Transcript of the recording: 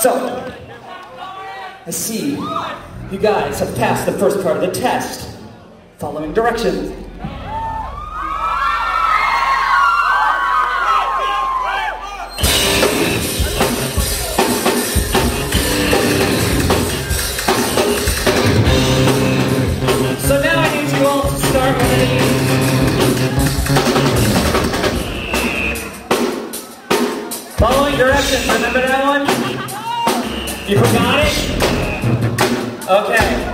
So, I see you guys have passed the first part of the test. Following directions. So now I need you all to start one. Following directions, remember that one? You forgot it? Okay.